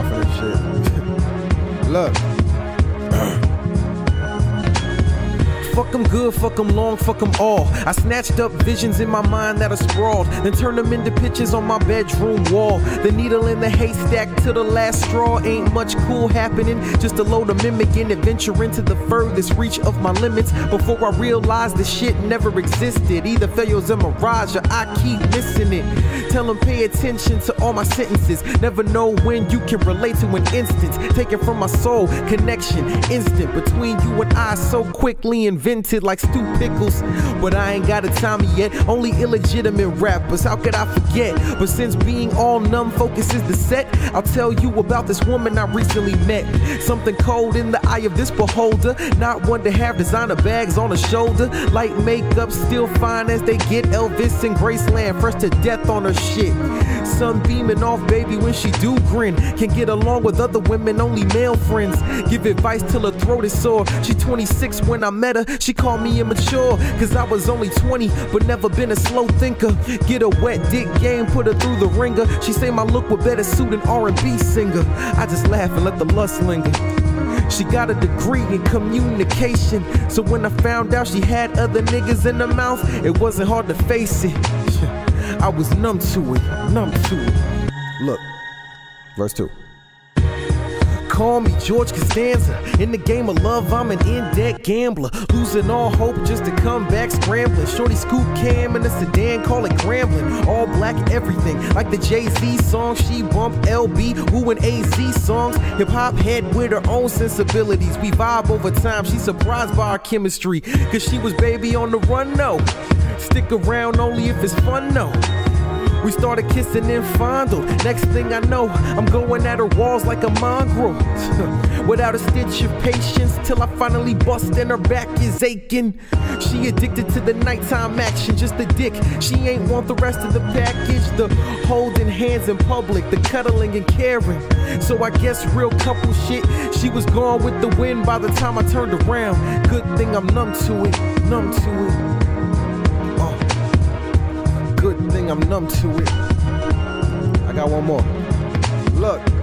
still coughing and shit. Look. Fuck them good, fuck them long, fuck them all. I snatched up visions in my mind that are sprawled, then turned them into pictures on my bedroom wall. The needle in the haystack to the last straw. Ain't much cool happening, just a load of mimicking, adventure into the furthest reach of my limits. Before I realized the shit never existed. Either failure's a mirage or I keep missing it. Tell them pay attention to all my sentences. Never know when you can relate to an instance. Taken from my soul, connection instant between you and I so quickly invented like Stu Pickles. But I ain't got a Tommy yet, only illegitimate rappers. How could I forget? But since being all numb focus is the set, I'll tell you about this woman I recently met. Something cold in the eye of this beholder. Not one to have designer bags on the shoulder. Light makeup, still fine as they get. Elvis and Graceland, fresh to death on her shit. Sun beaming off, baby, when she do grin. Can get along with other women, only male friends. Give advice till her throat is sore. She 26 when I met her. She called me immature, cause I was only 20, but never been a slow thinker. Get a wet dick game, put her through the ringer. She say my look would better suit an R&B singer. I just laugh and let the lust linger. She got a degree in communication. So when I found out she had other niggas in her mouth, it wasn't hard to face it. I was numb to it, numb to it. Look. Verse 2. Call me George Costanza. In the game of love, I'm an in debt gambler. Losing all hope just to come back scrambling. Shorty scoop Cam in a sedan, call it grambling. All black everything, like the Jay Z song. She bump LB, woo and AZ songs. Hip hop head with her own sensibilities. We vibe over time, she surprised by our chemistry. Cause she was baby on the run, no. Stick around only if it's fun, no. We started kissing and fondled. Next thing I know, I'm going at her walls like a mongrel. Without a stitch of patience, till I finally bust and her back is aching. She addicted to the nighttime action, just a dick. She ain't want the rest of the package. The holding hands in public, the cuddling and caring. So I guess real couple shit. She was gone with the wind by the time I turned around. Good thing I'm numb to it, numb to it. I'm numb to it. I got one more. Look.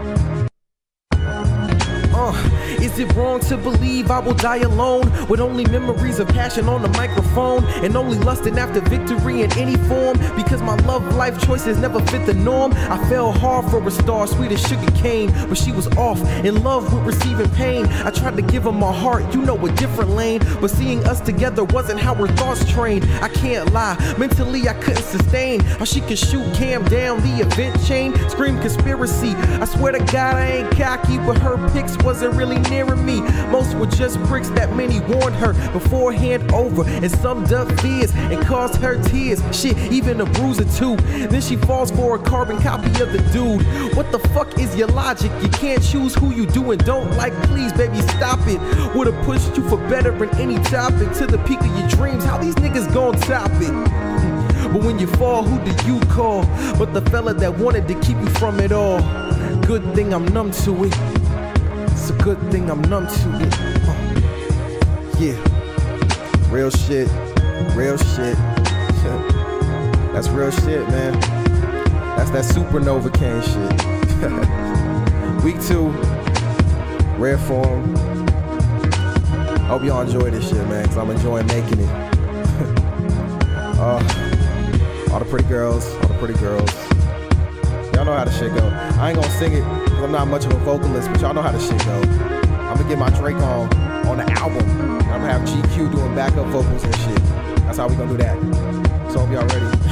Is it wrong to believe I will die alone with only memories of passion on the microphone and only lusting after victory in any form? Because my love life choices never fit the norm. I fell hard for a star, sweet as sugar cane, but she was off in love with receiving pain. I tried to give her my heart, you know, a different lane, but seeing us together wasn't how her thoughts trained. I can't lie, mentally I couldn't sustain how she could shoot Cam down the event chain, scream conspiracy. I swear to God I ain't cocky, but her pics wasn't really nearing me. Most were just bricks that many warned her beforehand over and summed up fears and caused her tears. Shit, even a bruise or two. Then she falls for a carbon copy of the dude. What the fuck is your logic? You can't choose who you do and don't like. Please, baby, stop it. Would've pushed you for better in any topic to the peak of your dreams. How these niggas gon' top it? But when you fall, who do you call? But the fella that wanted to keep you from it all. Good thing I'm numb to it. It's a good thing I'm numb to it. Uh, yeah. Real shit. Real shit. That's real shit, man. That's that Super Novacane shit. Week two. RareForm. Hope y'all enjoy this shit, man, because I'm enjoying making it. uh, all the pretty girls, all the pretty girls. Y'all know how the shit go. I ain't gonna sing it because I'm not much of a vocalist, but y'all know how the shit go. I'm gonna get my Drake on on the album. I'm gonna have GQ doing backup vocals and shit. That's how we gonna do that. So hope y'all ready.